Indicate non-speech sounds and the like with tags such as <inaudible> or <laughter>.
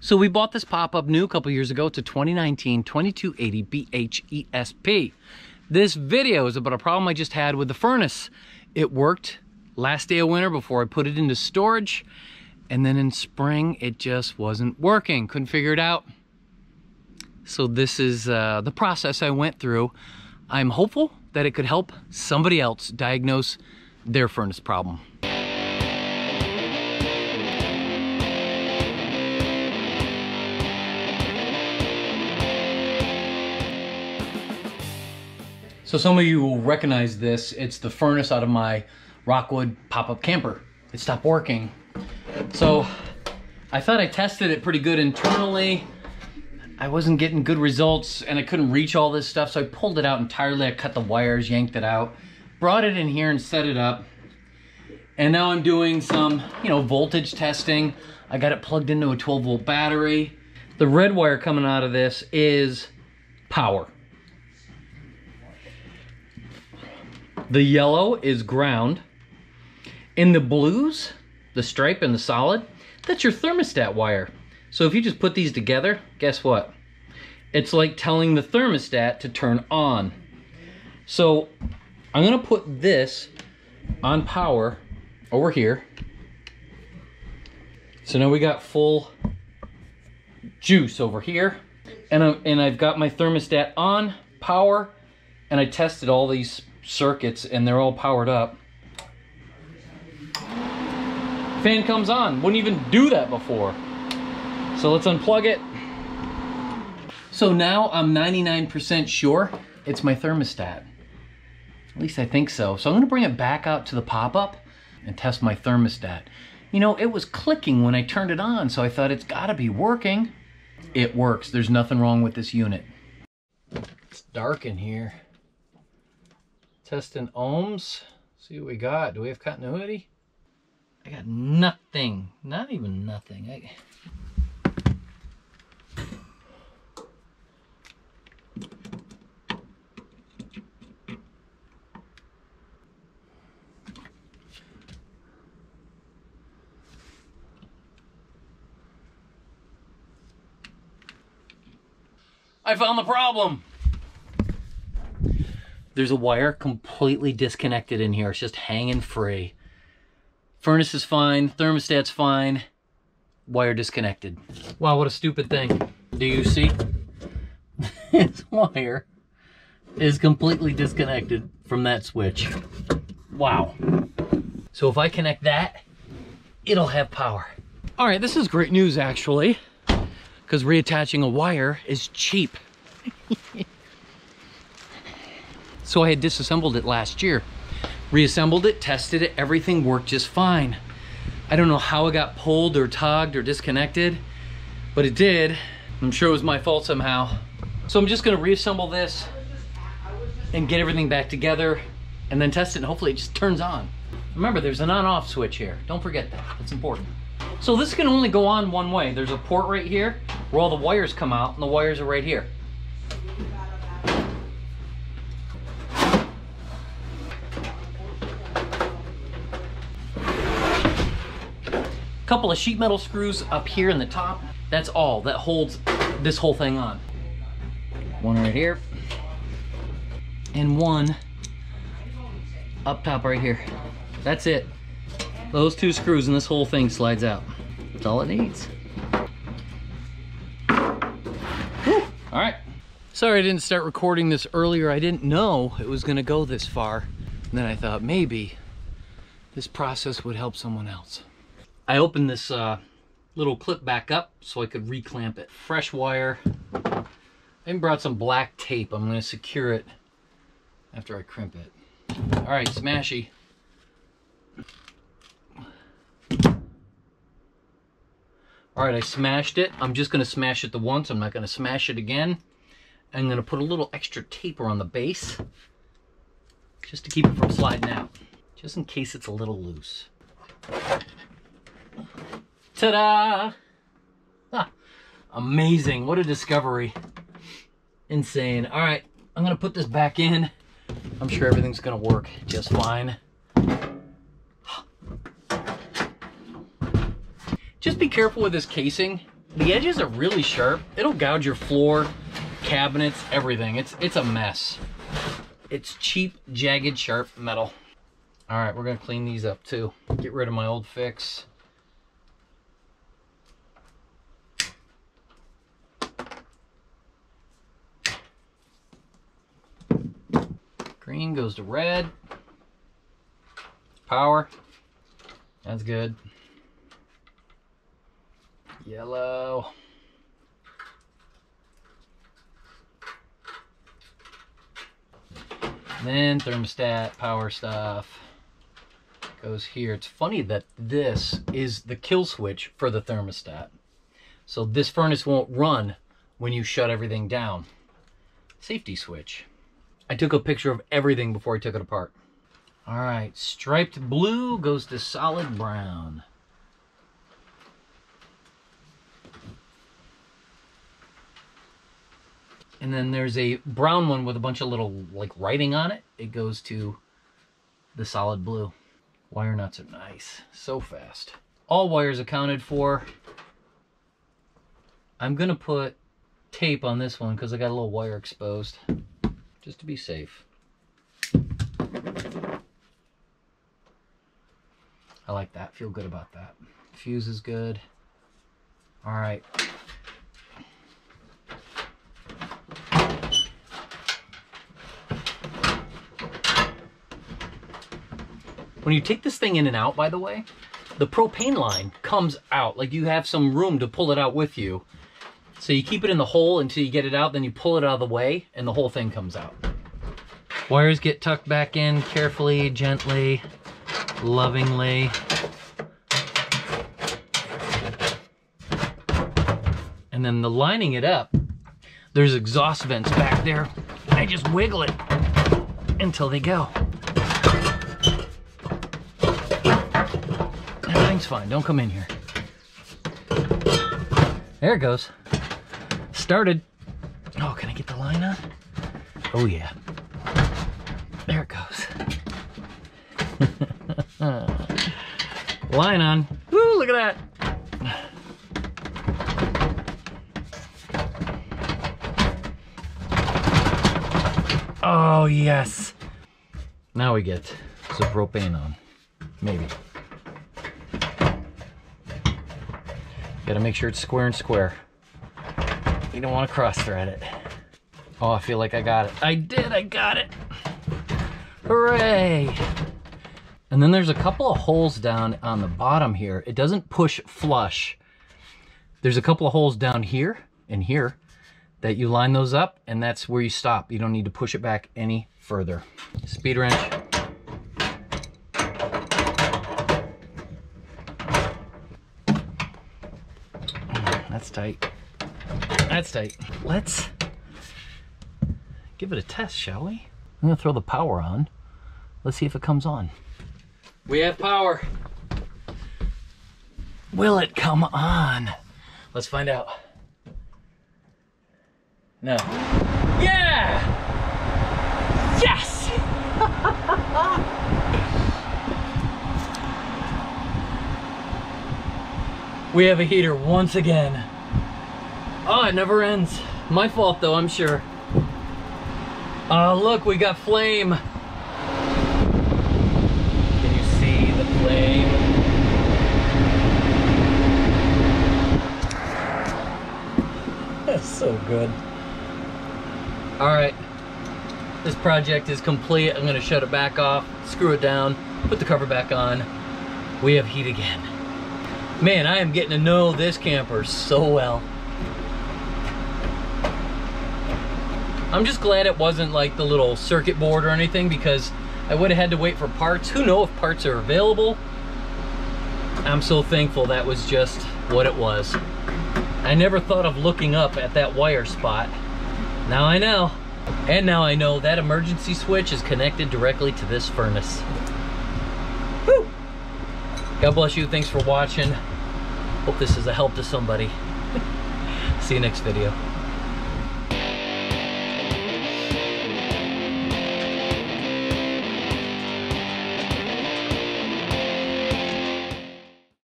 So we bought this pop-up new a couple years ago. It's a 2019 2280 BHESP. This video is about a problem I just had with the furnace. It worked last day of winter before I put it into storage. And then in spring, it just wasn't working. Couldn't figure it out. So this is uh, the process I went through. I'm hopeful that it could help somebody else diagnose their furnace problem. So some of you will recognize this. It's the furnace out of my Rockwood pop-up camper. It stopped working. So I thought I tested it pretty good internally. I wasn't getting good results and I couldn't reach all this stuff. So I pulled it out entirely. I cut the wires, yanked it out, brought it in here and set it up. And now I'm doing some, you know, voltage testing. I got it plugged into a 12 volt battery. The red wire coming out of this is power. The yellow is ground. In the blues, the stripe and the solid, that's your thermostat wire. So if you just put these together, guess what? It's like telling the thermostat to turn on. So I'm gonna put this on power over here. So now we got full juice over here. And, i and I've got my thermostat on power and I tested all these circuits and they're all powered up. Fan comes on, wouldn't even do that before. So let's unplug it. So now I'm 99% sure it's my thermostat. At least I think so. So I'm gonna bring it back out to the pop-up and test my thermostat. You know, it was clicking when I turned it on, so I thought it's gotta be working. It works, there's nothing wrong with this unit. It's dark in here. Testing ohms. See what we got. Do we have continuity? I got nothing. Not even nothing. I... I found the problem there's a wire completely disconnected in here. It's just hanging free. Furnace is fine, thermostat's fine, wire disconnected. Wow, what a stupid thing. Do you see? <laughs> this wire is completely disconnected from that switch. Wow. So if I connect that, it'll have power. All right, this is great news actually, because reattaching a wire is cheap. <laughs> So I had disassembled it last year. Reassembled it, tested it, everything worked just fine. I don't know how it got pulled or tugged or disconnected, but it did. I'm sure it was my fault somehow. So I'm just gonna reassemble this and get everything back together and then test it and hopefully it just turns on. Remember, there's an on-off switch here. Don't forget that, that's important. So this can only go on one way. There's a port right here where all the wires come out and the wires are right here. Couple of sheet metal screws up here in the top. That's all that holds this whole thing on. One right here. And one up top right here. That's it. Those two screws and this whole thing slides out. That's all it needs. Whew. All right. Sorry I didn't start recording this earlier. I didn't know it was gonna go this far. And then I thought maybe this process would help someone else. I opened this uh, little clip back up so I could reclamp it. Fresh wire. I even brought some black tape. I'm going to secure it after I crimp it. All right, smashy. All right, I smashed it. I'm just going to smash it the once. I'm not going to smash it again. I'm going to put a little extra taper on the base just to keep it from sliding out, just in case it's a little loose. Ta-da! Ah, amazing, what a discovery. Insane. All right, I'm gonna put this back in. I'm sure everything's gonna work just fine. Just be careful with this casing. The edges are really sharp. It'll gouge your floor, cabinets, everything. It's it's a mess. It's cheap, jagged, sharp metal. All right, we're gonna clean these up too. Get rid of my old fix. Green goes to red. Power. That's good. Yellow. Then thermostat, power stuff goes here. It's funny that this is the kill switch for the thermostat. So this furnace won't run when you shut everything down. Safety switch. I took a picture of everything before I took it apart. All right, striped blue goes to solid brown. And then there's a brown one with a bunch of little like writing on it. It goes to the solid blue. Wire nuts are nice, so fast. All wires accounted for. I'm gonna put tape on this one because I got a little wire exposed, just to be safe. I like that, feel good about that. Fuse is good. All right. When you take this thing in and out, by the way, the propane line comes out. Like you have some room to pull it out with you. So you keep it in the hole until you get it out, then you pull it out of the way and the whole thing comes out. Wires get tucked back in carefully, gently, lovingly. And then the lining it up, there's exhaust vents back there. I just wiggle it until they go. Everything's fine, don't come in here. There it goes. Started. Oh, can I get the line on? Oh yeah. There it goes. <laughs> line on. Woo, look at that. Oh, yes. Now we get some propane on. Maybe. Gotta make sure it's square and square. You don't want to cross thread it. Oh, I feel like I got it. I did, I got it. Hooray. And then there's a couple of holes down on the bottom here. It doesn't push flush. There's a couple of holes down here and here that you line those up and that's where you stop. You don't need to push it back any further. Speed wrench. Hmm, that's tight. That's tight. Let's give it a test, shall we? I'm gonna throw the power on. Let's see if it comes on. We have power. Will it come on? Let's find out. No. Yeah! Yes! <laughs> we have a heater once again. Oh, it never ends. My fault though, I'm sure. Oh, look, we got flame. Can you see the flame? That's so good. All right, this project is complete. I'm gonna shut it back off, screw it down, put the cover back on. We have heat again. Man, I am getting to know this camper so well. I'm just glad it wasn't like the little circuit board or anything because I would have had to wait for parts. Who know if parts are available? I'm so thankful that was just what it was. I never thought of looking up at that wire spot. Now I know. And now I know that emergency switch is connected directly to this furnace. Whew. God bless you. Thanks for watching. Hope this is a help to somebody. <laughs> See you next video.